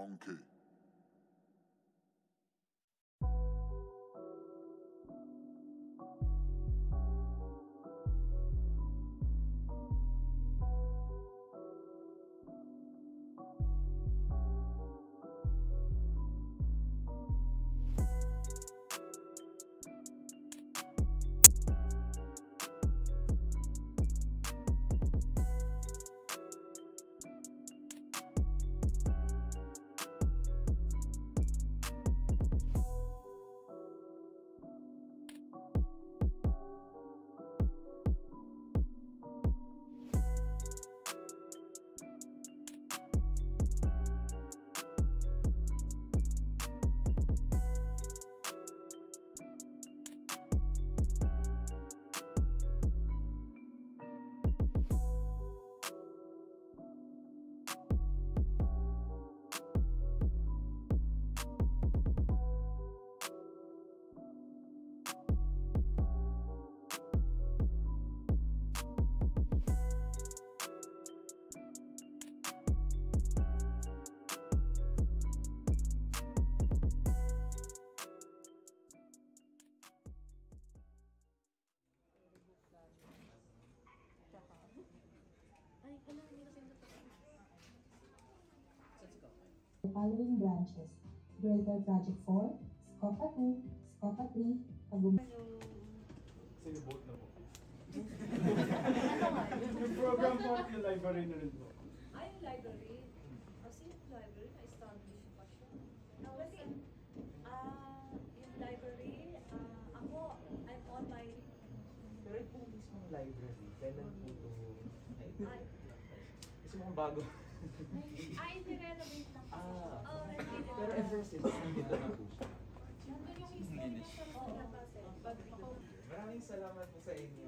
Monkey. The following branches, Greater Project 4, SCOPA 2, SCOPA 3, Tagum. Siniboat na po. yung program po at yung library na rin po. Ay, yung library. Kasi yung library, na-establish pa siya. Kasi, ah, yung library, ah, ako, I'm on my, Pero po mismong library, kailan po Mukhang bago. ay, i-renovate lang. Ah. Oh. Pero ever since, nandito na po siya. Nandun yung history niya sa mga Maraming salamat po sa inyo.